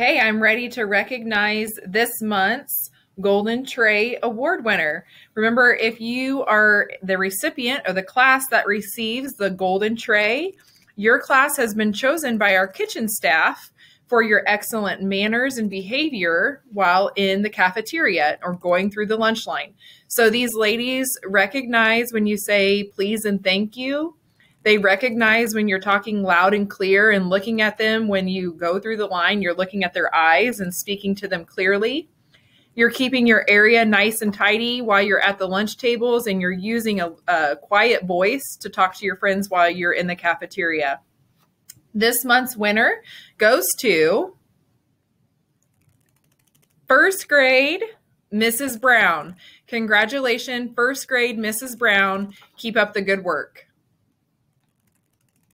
Okay, I'm ready to recognize this month's Golden Tray Award winner. Remember, if you are the recipient or the class that receives the Golden Tray, your class has been chosen by our kitchen staff for your excellent manners and behavior while in the cafeteria or going through the lunch line. So these ladies recognize when you say please and thank you they recognize when you're talking loud and clear and looking at them when you go through the line, you're looking at their eyes and speaking to them clearly. You're keeping your area nice and tidy while you're at the lunch tables and you're using a, a quiet voice to talk to your friends while you're in the cafeteria. This month's winner goes to first grade Mrs. Brown. Congratulations, first grade Mrs. Brown. Keep up the good work.